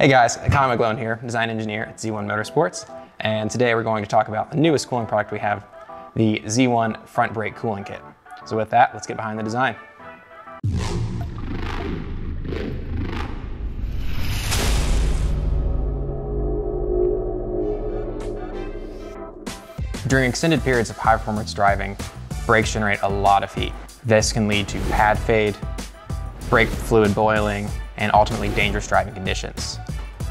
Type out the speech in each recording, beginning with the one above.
Hey guys, Kyle McGlone here, design engineer at Z1 Motorsports, and today we're going to talk about the newest cooling product we have, the Z1 Front Brake Cooling Kit. So with that, let's get behind the design. During extended periods of high performance driving, brakes generate a lot of heat. This can lead to pad fade, brake fluid boiling, and ultimately dangerous driving conditions.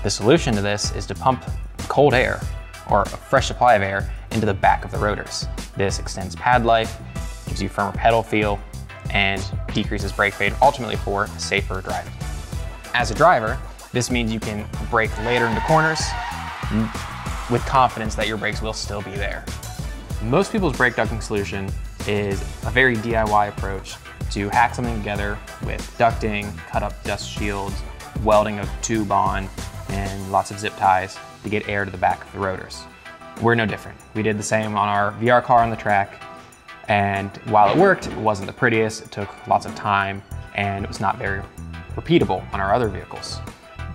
The solution to this is to pump cold air, or a fresh supply of air, into the back of the rotors. This extends pad life, gives you firmer pedal feel, and decreases brake fade, ultimately for safer driving. As a driver, this means you can brake later into corners with confidence that your brakes will still be there. Most people's brake ducting solution is a very DIY approach to hack something together with ducting, cut up dust shields, welding a tube on, and lots of zip ties to get air to the back of the rotors. We're no different. We did the same on our VR car on the track, and while it worked, it wasn't the prettiest, it took lots of time, and it was not very repeatable on our other vehicles.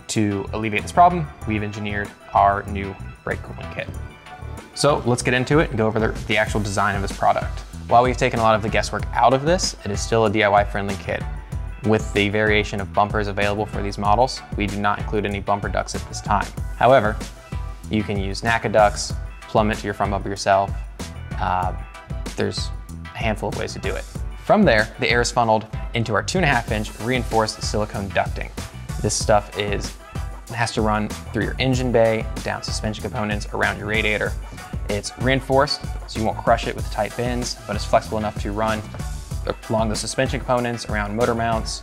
To alleviate this problem, we've engineered our new brake cooling kit. So let's get into it and go over the, the actual design of this product. While we've taken a lot of the guesswork out of this, it is still a DIY friendly kit. With the variation of bumpers available for these models, we do not include any bumper ducts at this time. However, you can use NACA ducts, plumb it to your front bumper yourself. Uh, there's a handful of ways to do it. From there, the air is funneled into our two and a half inch reinforced silicone ducting. This stuff is has to run through your engine bay, down suspension components, around your radiator. It's reinforced, so you won't crush it with tight bends, but it's flexible enough to run along the suspension components, around motor mounts.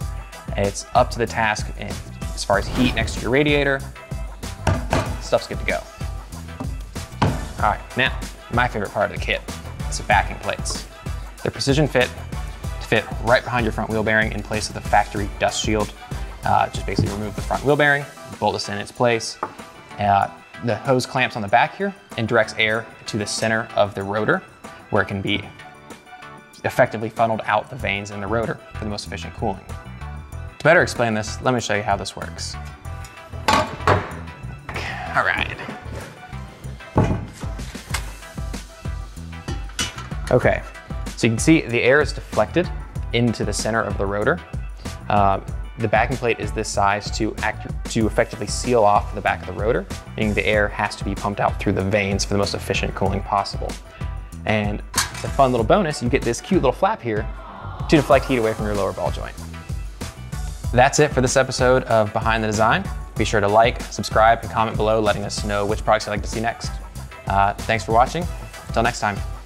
It's up to the task as far as heat next to your radiator. Stuff's good to go. All right, now, my favorite part of the kit is the backing plates. They're precision fit to fit right behind your front wheel bearing in place of the factory dust shield. Uh, just basically remove the front wheel bearing, bolt this in its place. Uh, the hose clamps on the back here and directs air to the center of the rotor where it can be effectively funneled out the vanes in the rotor for the most efficient cooling. To better explain this, let me show you how this works. All right. Okay, so you can see the air is deflected into the center of the rotor. Uh, the backing plate is this size to, act, to effectively seal off the back of the rotor, meaning the air has to be pumped out through the vanes for the most efficient cooling possible. And the fun little bonus, you get this cute little flap here to deflect heat away from your lower ball joint. That's it for this episode of Behind the Design. Be sure to like, subscribe, and comment below letting us know which products you'd like to see next. Uh, thanks for watching. Until next time.